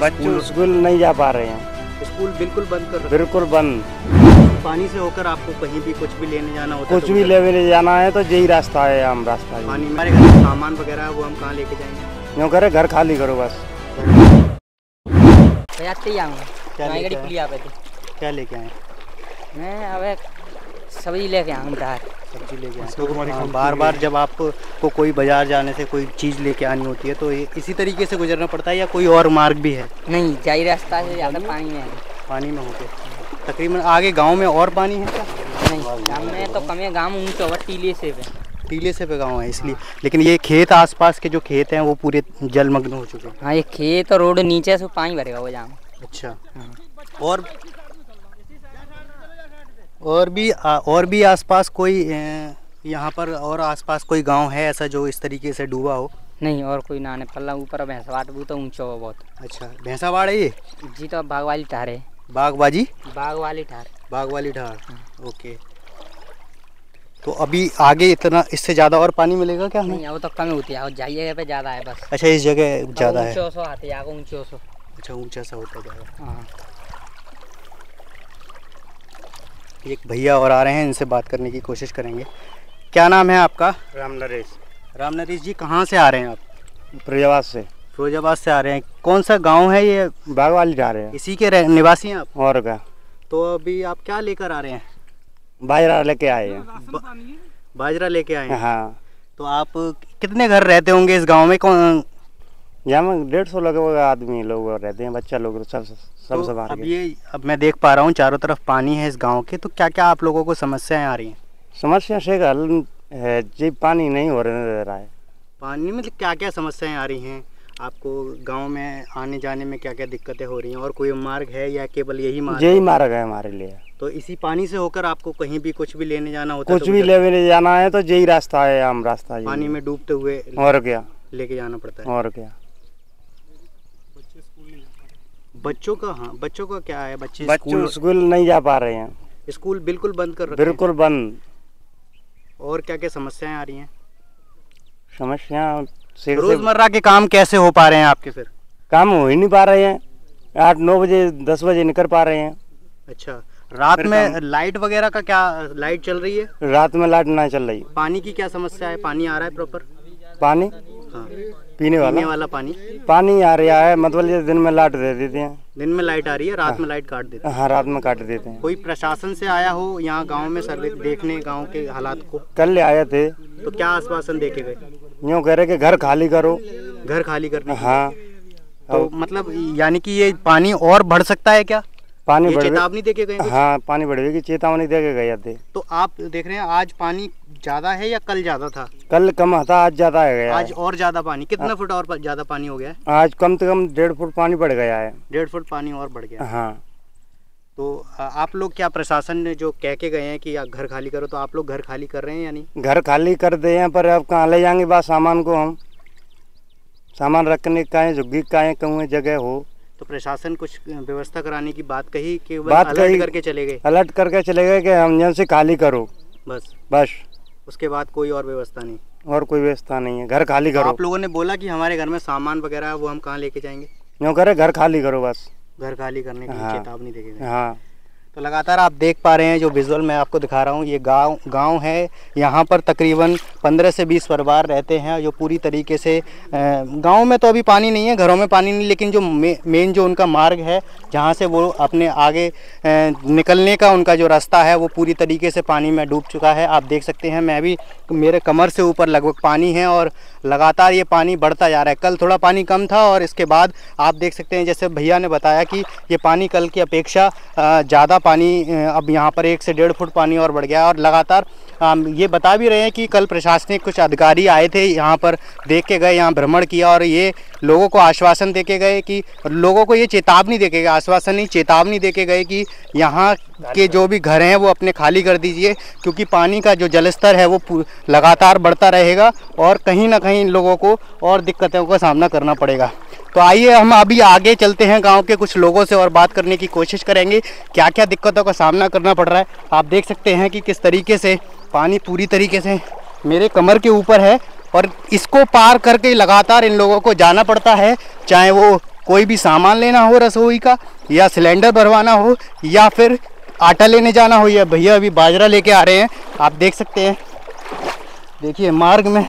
बच्चे स्कूल नहीं जा पा रहे हैं। स्कूल बिल्कुल बंद कर बिल्कुल बंद। पानी से होकर आपको कहीं भी कुछ भी लेने जाना होता है कुछ तो भी लेने जाना है तो यही रास्ता है आम रास्ता पानी हमारे घर में सामान वगैरह है वो हम कहाँ लेके जाएँगे? यूँ करे घर खाली करो बस। आऊँगा क्या लेके आए? मैं अब सब्ज़ी लेके आऊँ बाहर। सब्ज़ी लेके आए तो हाँ, बार बार जब आपको कोई बाज़ार जाने से कोई चीज़ लेके आनी होती है तो ये इसी तरीके से गुजरना पड़ता है या कोई और मार्ग भी है? नहीं जाई रास्ता से ज़्यादा पानी में है। पानी में होके। तकरीबन आगे गाँव में और पानी है क्या? नहीं गाँव में तो कम है गाँव ऊँचा हुआ टीले से पे टीले से पे गाँव है इसलिए। लेकिन ये खेत आसपास के जो खेत हैं वो पूरे जलमग्न हो चुके हैं। हाँ ये खेत और रोड नीचे से पानी भरेगा वो जाम। अच्छा। हाँ। और और भी और भी आसपास कोई यहाँ पर और आसपास कोई गाँव है ऐसा जो इस तरीके से डूबा हो? नहीं और कोई ना पल्ला ऊपर भैंसवाट भी तो ऊँचा हुआ बहुत। अच्छा भैंसावाड़ है ये? जी तो बाग वाली ठार है। बागबाजी? बाग वाली ठार। बाग वाली ढाड़ ओके। तो अभी आगे इतना इससे ज़्यादा और पानी मिलेगा क्या हमें? नहीं वो तो कम होती है और जाइए पे ज़्यादा है बस। अच्छा इस जगह ज़्यादा है। ऊँचो सो आते आगे ऊँचो सो। अच्छा ऊँचा सा होता जाएगा। हाँ। एक भैया और आ रहे हैं इनसे बात करने की कोशिश करेंगे। क्या नाम है आपका? राम नरेश। राम नरेश जी कहाँ से आ रहे हैं आप? फिरोजाबाद से। फिरोजाबाद से आ रहे हैं। कौन सा गाँव है ये? बाग वाली जा रहे हैं। इसी के रह- निवासी हैं आप? और क्या तो अभी आप क्या लेकर आ रहे हैं? बाजरा लेके आए हैं। बाजरा लेके आए हैं? हाँ। तो आप कितने घर रहते होंगे इस गाँव में? कौन यहाँ में डेढ़ सौ लगभग आदमी लोग रहते हैं बच्चा लोग सब सब तो संभाल अब ये अब मैं देख पा रहा हूँ चारों तरफ़ पानी है इस गाँव के तो क्या क्या आप लोगों को समस्याएँ आ रही हैं? समस्या से हल है जी पानी नहीं हो रहा है। पानी में क्या क्या समस्याएँ आ रही हैं? आपको गाँव में आने जाने में क्या क्या दिक्कतें हो रही हैं? और कोई मार्ग है या केवल यही मार्ग यही मार्ग है हमारे लिए। तो इसी पानी से होकर आपको कहीं भी कुछ भी लेने जाना होता है कुछ तो भी लेने जाना है तो यही रास्ता है आम रास्ता पानी में डूबते हुए और क्या? लेके जाना पड़ता है। और क्या? बच्चों का हाँ बच्चों का क्या है? बच्चे बच्चे स्कूल स्कूल नहीं जा पा रहे हैं। स्कूल बिल्कुल बंद कर रखे बिल्कुल बंद। और क्या क्या समस्याएँ आ रही हैं? समस्या से रोज़मर्रा के काम कैसे हो पा रहे हैं आपके फिर? काम हो ही नहीं पा रहे हैं। आठ नौ बजे दस बजे निकल पा रहे हैं। अच्छा रात में लाइट वगैरह का क्या लाइट चल रही है? रात में लाइट नहीं चल रही। पानी की क्या समस्या है? पानी आ रहा है प्रॉपर? पानी? हाँ। पीने पीने वाला वाला पानी। पानी आ रहा है मतलब ये दिन में लाइट दे देते हैं। दिन में लाइट आ रही है रात में लाइट काट देते हैं। हाँ रात में काट देते हैं। कोई प्रशासन से आया हो यहाँ गाँव में सर्वे देखने गाँव के हालात को? कल ले आए थे। तो क्या आश्वासन देखे गए? यूँ कह रहे कि घर खाली करो। घर खाली करने हाँ। तो मतलब यानी कि ये पानी और बढ़ सकता है क्या? पानी बढ़ चेतावनी दे के गए हाँ पानी बढ़ेगी चेतावनी दे के गए थे तो आप देख रहे हैं आज पानी ज़्यादा है या कल ज़्यादा था? कल कम था आज ज़्यादा है गया आज है। और ज़्यादा पानी कितना फुट और ज़्यादा पानी हो गया है? आज कम से कम डेढ़ फुट पानी बढ़ गया है। डेढ़ फुट पानी और बढ़ गया। हाँ। तो आप लोग क्या प्रशासन ने जो कह के गए हैं कि घर खाली करो तो आप लोग घर खाली कर रहे हैं या नहीं? घर खाली कर दे हैं पर अब कहाँ ले जाएँगे बात सामान को हम? सामान रखने का है झुग्गी का है कहूँ जगह हो। तो प्रशासन कुछ व्यवस्था कराने की बात कही कि बात अलर्ट कही। करके चले गए? अलर्ट करके चले गए कि हम यहाँ से खाली करो। बस। बस। उसके बाद कोई और व्यवस्था नहीं? और कोई व्यवस्था नहीं है। घर खाली करो। आप लोगों ने बोला कि हमारे घर में सामान वगैरह है वो हम कहाँ लेके जाएँगे? यूँ करे? घर खाली करो बस। घर खाली करने की हाँ। चेतावनी देखेगा हाँ। तो लगातार आप देख पा रहे हैं जो विजुअल मैं आपको दिखा रहा हूँ, ये गाँव गाँव है। यहाँ पर तकरीबन 15 से 20 परिवार रहते हैं जो पूरी तरीके से गाँव में तो अभी पानी नहीं है, घरों में पानी नहीं, लेकिन जो मेन जो उनका मार्ग है, जहाँ से वो अपने आगे निकलने का उनका जो रास्ता है, वो पूरी तरीके से पानी में डूब चुका है। आप देख सकते हैं, मैं भी, मेरे कमर से ऊपर लगभग पानी है और लगातार ये पानी बढ़ता जा रहा है। कल थोड़ा पानी कम था और इसके बाद आप देख सकते हैं, जैसे भैया ने बताया कि ये पानी कल की अपेक्षा ज़्यादा पानी अब यहाँ पर एक से डेढ़ फुट पानी और बढ़ गया और लगातार ये बता भी रहे हैं कि कल प्रशासनिक कुछ अधिकारी आए थे, यहाँ पर देख के गए, यहाँ भ्रमण किया और ये लोगों को आश्वासन दे के गए कि लोगों को ये चेतावनी दे के गए, आश्वासन नहीं, चेतावनी दे के गए कि यहाँ के जो भी घर हैं वो अपने खाली कर दीजिए, क्योंकि पानी का जो जलस्तर है वो लगातार बढ़ता रहेगा और कहीं ना कहीं लोगों को और दिक्कतों का सामना करना पड़ेगा। तो आइए हम अभी आगे चलते हैं गाँव के कुछ लोगों से और बात करने की कोशिश करेंगे क्या क्या दिक्कतों का सामना करना पड़ रहा है। आप देख सकते हैं कि किस तरीके से पानी पूरी तरीके से मेरे कमर के ऊपर है और इसको पार करके लगातार इन लोगों को जाना पड़ता है, चाहे वो कोई भी सामान लेना हो रसोई का, या सिलेंडर भरवाना हो, या फिर आटा लेने जाना हो, या भैया अभी बाजरा लेके आ रहे हैं, आप देख सकते हैं। देखिए, मार्ग में